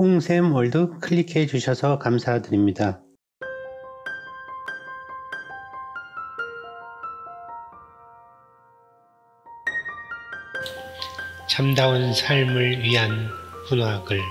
홍샘 월드 클릭해 주셔서 감사드립니다. 참다운 삶을 위한 훈학을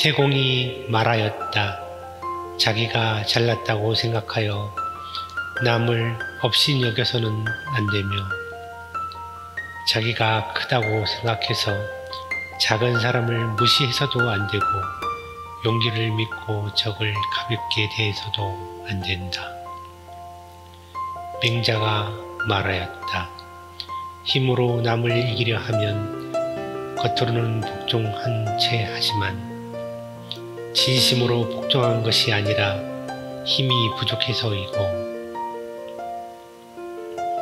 태공이 말하였다. 자기가 잘났다고 생각하여 남을 없이 여겨서는 안 되며 자기가 크다고 생각해서 작은 사람을 무시해서도 안 되고 용기를 믿고 적을 가볍게 대해서도 안 된다. 맹자가 말하였다. 힘으로 남을 이기려 하면 겉으로는 복종한 채 하지만 진심으로 복종한 것이 아니라 힘이 부족해서이고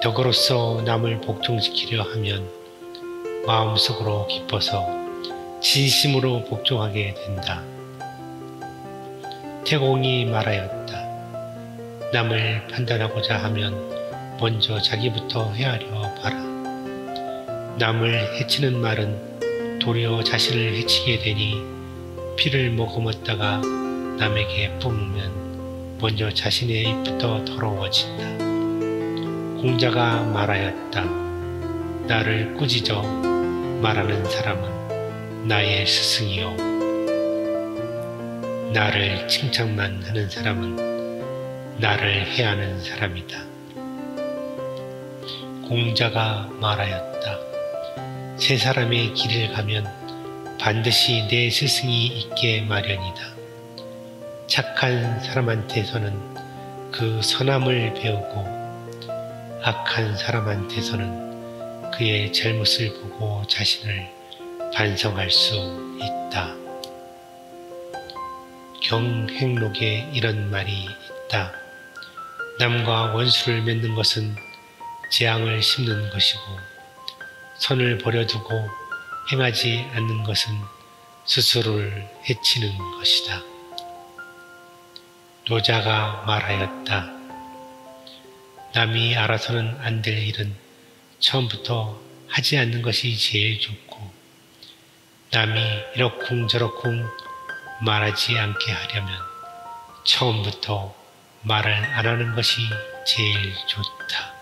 덕으로서 남을 복종시키려 하면 마음속으로 기뻐서 진심으로 복종하게 된다. 태공이 말하였다. 남을 판단하고자 하면 먼저 자기부터 헤아려 봐라. 남을 해치는 말은 도리어 자신을 해치게 되니 피를 머금었다가 남에게 뿜으면 먼저 자신의 입부터 더러워진다. 공자가 말하였다. 나를 꾸짖어 말하는 사람은 나의 스승이요. 나를 칭찬만 하는 사람은 나를 해하는 사람이다. 공자가 말하였다. 세 사람의 길을 가면 반드시 내 스승이 있게 마련이다. 착한 사람한테서는 그 선함을 배우고 악한 사람한테서는 그의 잘못을 보고 자신을 반성할 수 있다. 경행록에 이런 말이 있다. 남과 원수를 맺는 것은 재앙을 심는 것이고 선을 버려두고 행하지 않는 것은 스스로를 해치는 것이다. 노자가 말하였다. 남이 알아서는 안 될 일은 처음부터 하지 않는 것이 제일 좋고 남이 이러쿵저러쿵 말하지 않게 하려면 처음부터 말을 안 하는 것이 제일 좋다.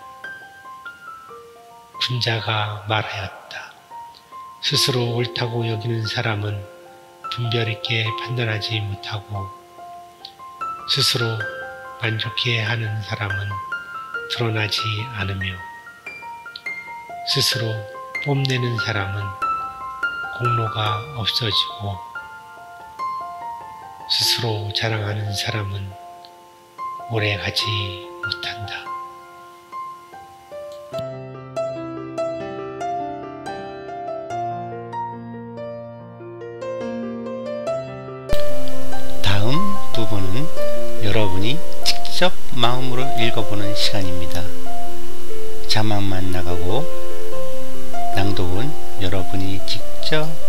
군자가 말하였다. 스스로 옳다고 여기는 사람은 분별 있게 판단하지 못하고 스스로 만족해 하는 사람은 드러나지 않으며 스스로 뽐내는 사람은 공로가 없어지고 스스로 자랑하는 사람은 오래 가지 못한다. 다음 부분은 여러분이 마음으로 읽어보는 시간입니다. 자막만 나가고 낭독은 여러분이 직접